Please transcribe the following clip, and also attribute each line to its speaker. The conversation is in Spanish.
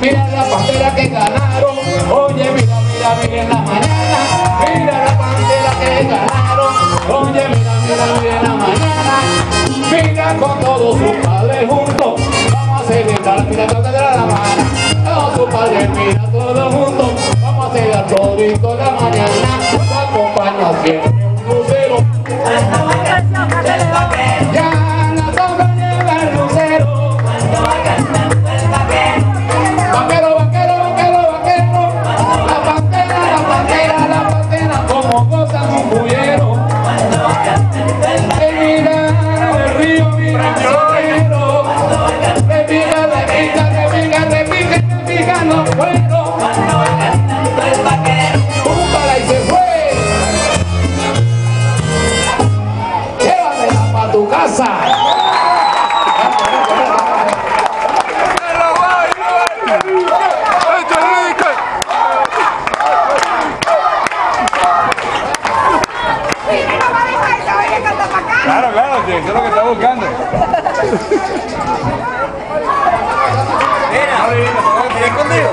Speaker 1: Mira la pantera que ganaron, oye mira, mira, mira en la mañana, mira la pantera que ganaron, oye mira, mira, mira en la mañana, mira con todos sus padres juntos, vamos a celebrar, mira toca de la mano, todos sus padres, mira todos juntos, vamos a celebrar. Todito la mañana, vaquero. Repica, repica, repica, repica, repica, no puedo. Púmbala y se fue. Llévatela pa' tu casa.
Speaker 2: Claro, claro, sí, eso es lo que está buscando. Mira, escondido.